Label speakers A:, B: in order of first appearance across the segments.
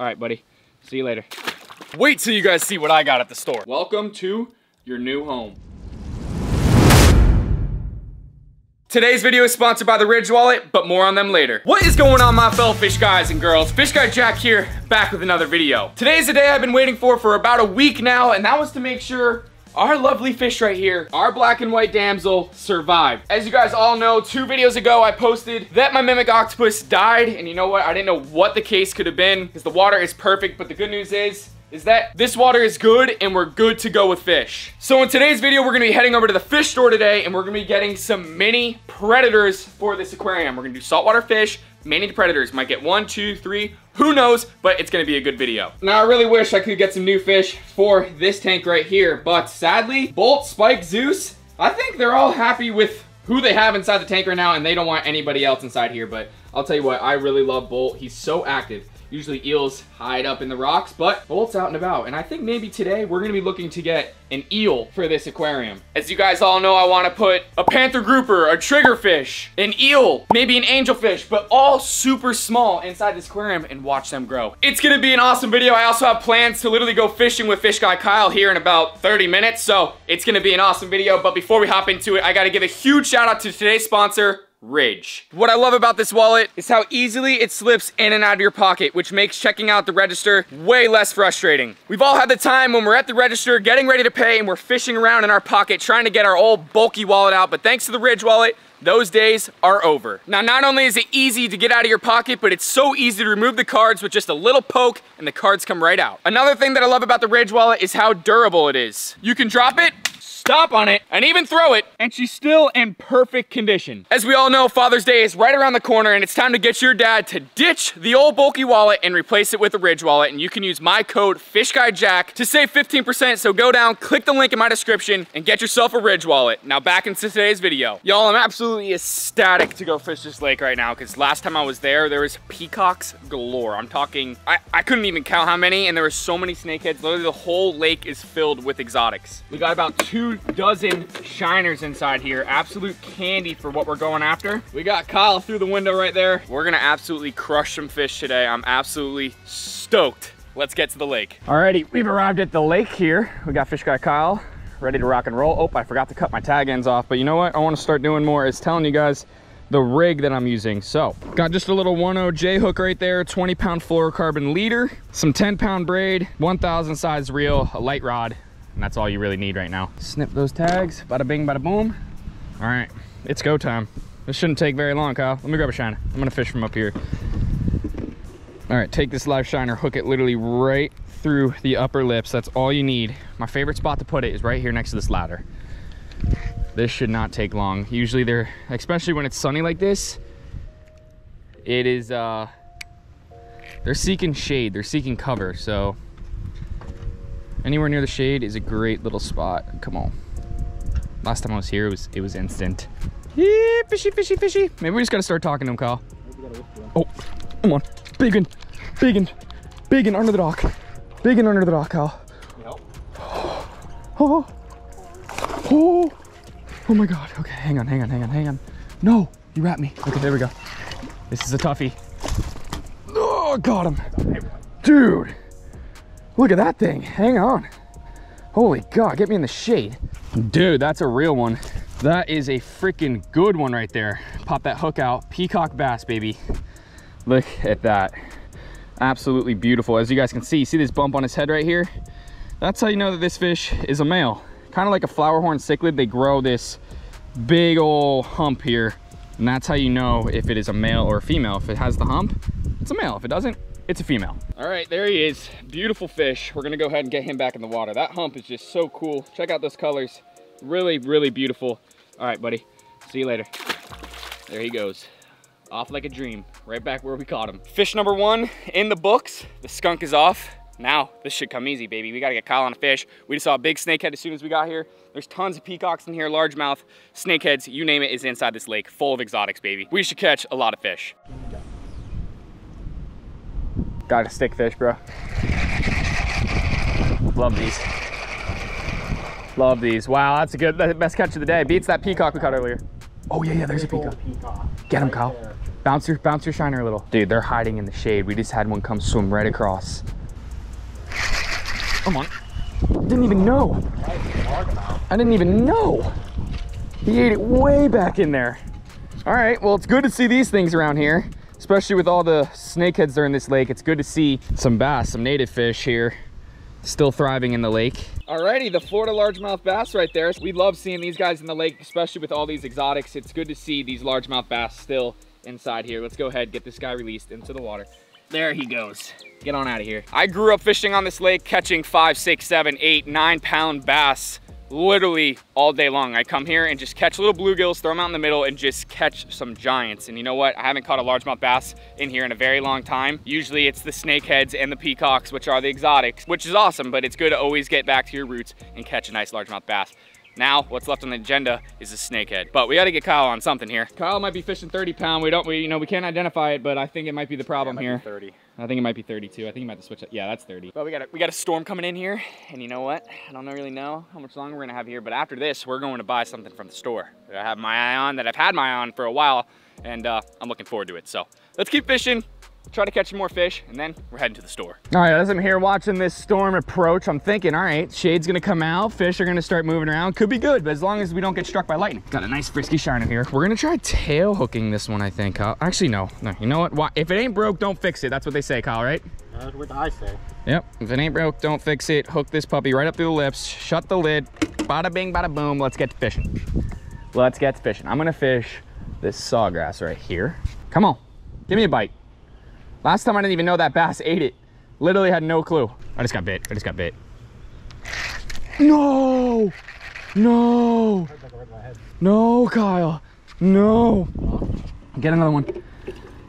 A: All right, buddy. See you later. Wait till you guys see what I got at the store. Welcome to your new home. Today's video is sponsored by the Ridge Wallet, but more on them later. What is going on, my fellow fish guys and girls? Fish Guy Jack here, back with another video. Today's the day I've been waiting for for about a week now, and that was to make sure our lovely fish right here, our black and white damsel, survived. As you guys all know, two videos ago, I posted that my mimic octopus died, and you know what? I didn't know what the case could have been, because the water is perfect, but the good news is, is that this water is good and we're good to go with fish. So in today's video, we're gonna be heading over to the fish store today and we're gonna be getting some mini predators for this aquarium. We're gonna do saltwater fish, mini predators. Might get one, two, three, who knows, but it's gonna be a good video. Now I really wish I could get some new fish for this tank right here, but sadly, Bolt, Spike, Zeus, I think they're all happy with who they have inside the tank right now and they don't want anybody else inside here, but I'll tell you what, I really love Bolt. He's so active. Usually eels hide up in the rocks, but Bolt's out and about. And I think maybe today we're gonna be looking to get an eel for this aquarium. As you guys all know, I wanna put a panther grouper, a triggerfish, an eel, maybe an angelfish, but all super small inside this aquarium and watch them grow. It's gonna be an awesome video. I also have plans to literally go fishing with Fish Guy Kyle here in about 30 minutes, so it's gonna be an awesome video. But before we hop into it, I gotta give a huge shout out to today's sponsor, Ridge. What I love about this wallet is how easily it slips in and out of your pocket, which makes checking out the register way less frustrating. We've all had the time when we're at the register, getting ready to pay, and we're fishing around in our pocket, trying to get our old bulky wallet out, but thanks to the Ridge wallet, those days are over. Now, not only is it easy to get out of your pocket, but it's so easy to remove the cards with just a little poke and the cards come right out. Another thing that I love about the Ridge wallet is how durable it is. You can drop it, stomp on it, and even throw it, and she's still in perfect condition. As we all know, Father's Day is right around the corner, and it's time to get your dad to ditch the old bulky wallet and replace it with a Ridge wallet, and you can use my code FishGuyJack to save 15%, so go down, click the link in my description, and get yourself a Ridge wallet. Now back into today's video. Y'all, I'm absolutely ecstatic to go fish this lake right now, because last time I was there, there was peacocks galore. I'm talking, I, I couldn't even count how many, and there were so many snakeheads. Literally the whole lake is filled with exotics. We got about two dozen shiners inside here. Absolute candy for what we're going after. We got Kyle through the window right there. We're gonna absolutely crush some fish today. I'm absolutely stoked. Let's get to the lake. Alrighty, we've arrived at the lake here. We got Fish Guy Kyle ready to rock and roll. Oh, I forgot to cut my tag ends off, but you know what? I wanna start doing more is telling you guys the rig that I'm using. So, got just a little 1.0 J hook right there, 20 pound fluorocarbon leader, some 10 pound braid, 1000 size reel, a light rod, and that's all you really need right now. Snip those tags, bada bing, bada boom. All right, it's go time. This shouldn't take very long, Kyle. Let me grab a shiner. I'm gonna fish from up here. All right, take this live shiner, hook it literally right through the upper lips. That's all you need. My favorite spot to put it is right here next to this ladder. This should not take long. Usually they're, especially when it's sunny like this, it is, uh, they're seeking shade, they're seeking cover. So anywhere near the shade is a great little spot. Come on. Last time I was here, it was, it was instant. Yeah, fishy, fishy, fishy. Maybe we just gotta start talking to him, Kyle. Oh, come on. Big one, big one, big one under the dock. Big one under the dock, Kyle. Oh, oh, oh my God. Okay, hang on, hang on, hang on, hang on. No, you wrapped me. Okay, there we go. This is a toughie. Oh, got him. Dude, look at that thing. Hang on. Holy God, get me in the shade. Dude, that's a real one. That is a freaking good one right there. Pop that hook out. Peacock bass, baby. Look at that. Absolutely beautiful. As you guys can see, see this bump on his head right here? That's how you know that this fish is a male. Kind of like a flower horn cichlid, they grow this big old hump here. And that's how you know if it is a male or a female. If it has the hump, it's a male. If it doesn't, it's a female. All right, there he is. Beautiful fish. We're gonna go ahead and get him back in the water. That hump is just so cool. Check out those colors. Really, really beautiful. All right, buddy. See you later. There he goes. Off like a dream. Right back where we caught him. Fish number one in the books. The skunk is off. Now, this should come easy, baby. We gotta get Kyle on a fish. We just saw a big snakehead as soon as we got here. There's tons of peacocks in here, largemouth, snakeheads, you name it is inside this lake, full of exotics, baby. We should catch a lot of fish. Got a stick fish, bro. Love these. Love these. Wow, that's a good, that's the best catch of the day. Beats that peacock we caught earlier. Oh yeah, yeah, there's a peacock. Get him, Kyle. Bounce your, bounce your shiner a little. Dude, they're hiding in the shade. We just had one come swim right across. Come on. Didn't even know. I didn't even know. He ate it way back in there. All right, well, it's good to see these things around here, especially with all the snakeheads that are in this lake. It's good to see some bass, some native fish here, still thriving in the lake. Alrighty, the Florida largemouth bass right there. We love seeing these guys in the lake, especially with all these exotics. It's good to see these largemouth bass still inside here. Let's go ahead, get this guy released into the water. There he goes. Get on out of here. I grew up fishing on this lake, catching five, six, seven, eight, nine pound bass literally all day long. I come here and just catch little bluegills, throw them out in the middle and just catch some giants. And you know what? I haven't caught a largemouth bass in here in a very long time. Usually it's the snakeheads and the peacocks, which are the exotics, which is awesome, but it's good to always get back to your roots and catch a nice largemouth bass. Now, what's left on the agenda is a snakehead. But we gotta get Kyle on something here. Kyle might be fishing 30 pound. We don't, we, you know, we can't identify it, but I think it might be the problem
B: yeah,
A: here.
B: 30.
A: I think it might be 32. I think you might have to switch it. Yeah, that's 30. But we got a, we got a storm coming in here, and you know what? I don't really know how much longer we're gonna have here, but after this, we're going to buy something from the store that I have my eye on, that I've had my eye on for a while, and uh, I'm looking forward to it. So let's keep fishing try to catch some more fish, and then we're heading to the store. All right, as I'm here watching this storm approach, I'm thinking, all right, shade's gonna come out, fish are gonna start moving around. Could be good, but as long as we don't get struck by lightning. Got a nice frisky shiner here. We're gonna try tail hooking this one, I think. Kyle. Actually, no, no, you know what? Why? If it ain't broke, don't fix it. That's what they say, Kyle, right?
B: That's what I say.
A: Yep, if it ain't broke, don't fix it. Hook this puppy right up through the lips, shut the lid, bada bing, bada boom, let's get to fishing. Let's get to fishing. I'm gonna fish this sawgrass right here. Come on, give me a bite. Last time I didn't even know that bass ate it. Literally had no clue. I just got bit. I just got bit. No! No! No, Kyle. No. Get another one.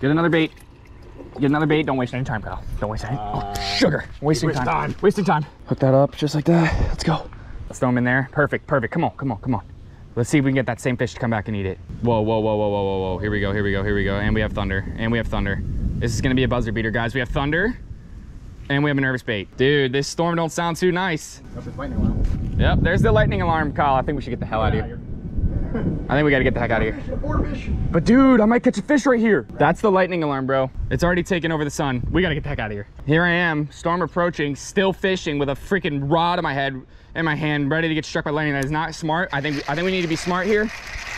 A: Get another bait. Get another bait. Don't waste any time, Kyle. Don't waste any. Uh, oh, sugar. Wasting time. time. Wasting time. Hook that up just like that. Let's go. Let's throw him in there. Perfect. Perfect. Come on. Come on. Come on. Let's see if we can get that same fish to come back and eat it. Whoa, whoa, whoa, whoa, whoa, whoa, whoa. Here we go. Here we go. Here we go. And we have thunder. And we have thunder. This is gonna be a buzzer beater, guys. We have thunder and we have a nervous bait. Dude, this storm don't sound too nice. Yep, there's the lightning alarm, Kyle. I think we should get the hell out of here. I think we gotta get the heck out of here. But dude, I might catch a fish right here. That's the lightning alarm, bro. It's already taken over the sun. We gotta get the heck out of here. Here I am, storm approaching, still fishing with a freaking rod in my head, in my hand, ready to get struck by lightning. That is not smart. I think I think we need to be smart here.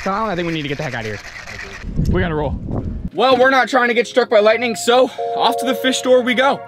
A: Kyle, I think we need to get the heck out of here. We gotta roll. Well, we're not trying to get struck by lightning, so off to the fish store we go.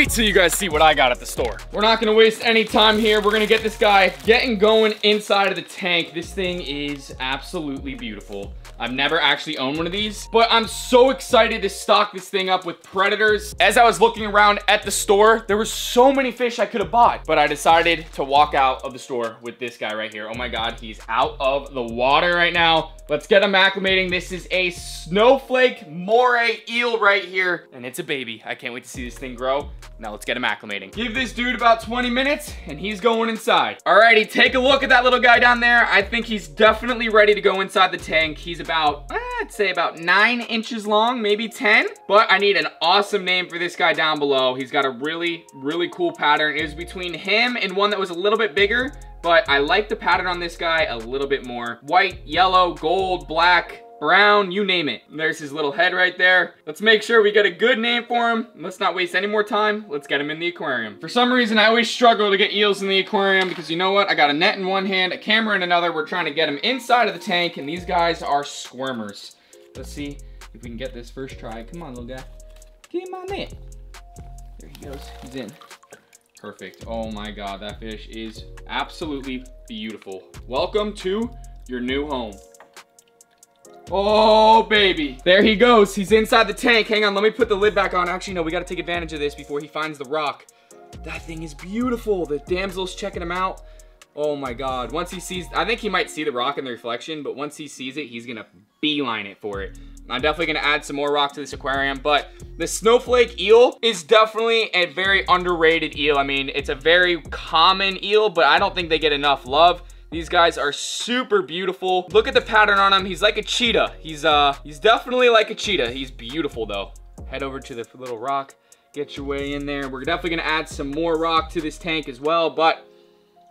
A: Wait till you guys see what I got at the store. We're not gonna waste any time here. We're gonna get this guy getting going inside of the tank. This thing is absolutely beautiful. I've never actually owned one of these, but I'm so excited to stock this thing up with predators. As I was looking around at the store, there were so many fish I could have bought, but I decided to walk out of the store with this guy right here. Oh my God, he's out of the water right now. Let's get him acclimating. This is a snowflake moray eel right here, and it's a baby. I can't wait to see this thing grow. Now let's get him acclimating. Give this dude about 20 minutes, and he's going inside. Alrighty, take a look at that little guy down there. I think he's definitely ready to go inside the tank. He's about, eh, I'd say about nine inches long, maybe 10. But I need an awesome name for this guy down below. He's got a really, really cool pattern. It was between him and one that was a little bit bigger, but I like the pattern on this guy a little bit more. White, yellow, gold, black, brown, you name it. There's his little head right there. Let's make sure we get a good name for him. Let's not waste any more time. Let's get him in the aquarium. For some reason, I always struggle to get eels in the aquarium because you know what? I got a net in one hand, a camera in another. We're trying to get him inside of the tank, and these guys are squirmers. Let's see if we can get this first try. Come on, little guy. In my net. There he goes. He's in. Perfect. Oh my God, that fish is absolutely beautiful. Welcome to your new home. Oh, baby. There he goes. He's inside the tank. Hang on, let me put the lid back on. Actually, no, we gotta take advantage of this before he finds the rock. That thing is beautiful. The damsel's checking him out. Oh my God. Once he sees, I think he might see the rock in the reflection, but once he sees it, he's gonna beeline it for it. I'm definitely gonna add some more rock to this aquarium, but the snowflake eel is definitely a very underrated eel. I mean, it's a very common eel, but I don't think they get enough love. These guys are super beautiful. Look at the pattern on him. He's like a cheetah. He's uh, he's definitely like a cheetah. He's beautiful though. Head over to the little rock, get your way in there. We're definitely gonna add some more rock to this tank as well, but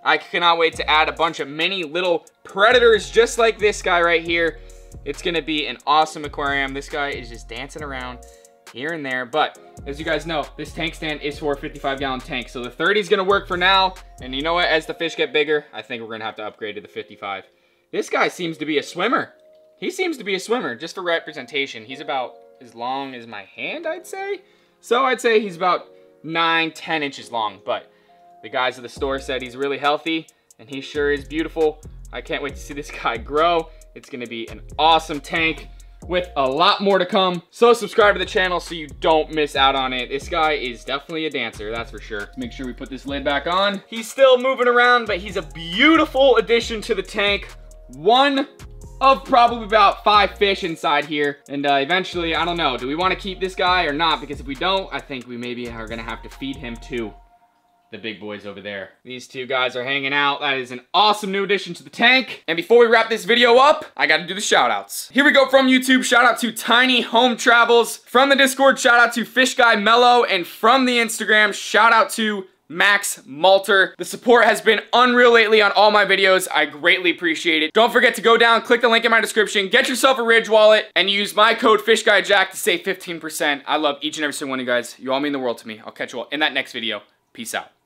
A: I cannot wait to add a bunch of mini little predators just like this guy right here. It's gonna be an awesome aquarium. This guy is just dancing around here and there. But as you guys know, this tank stand is for a 55 gallon tank. So the 30 is gonna work for now. And you know what, as the fish get bigger, I think we're gonna have to upgrade to the 55. This guy seems to be a swimmer. He seems to be a swimmer, just for representation. He's about as long as my hand, I'd say. So I'd say he's about nine, 10 inches long. But the guys at the store said he's really healthy and he sure is beautiful. I can't wait to see this guy grow. It's gonna be an awesome tank with a lot more to come. So subscribe to the channel so you don't miss out on it. This guy is definitely a dancer, that's for sure. Make sure we put this lid back on. He's still moving around, but he's a beautiful addition to the tank. One of probably about five fish inside here. And uh, eventually, I don't know, do we want to keep this guy or not? Because if we don't, I think we maybe are going to have to feed him too the big boys over there. These two guys are hanging out. That is an awesome new addition to the tank. And before we wrap this video up, I gotta do the shout outs. Here we go from YouTube. Shout out to Tiny Home Travels. From the Discord, shout out to Fish Guy Mello. And from the Instagram, shout out to Max Malter. The support has been unreal lately on all my videos. I greatly appreciate it. Don't forget to go down, click the link in my description, get yourself a Ridge wallet, and use my code FishGuyJack to save 15%. I love each and every single one of you guys. You all mean the world to me. I'll catch you all in that next video. Peace out.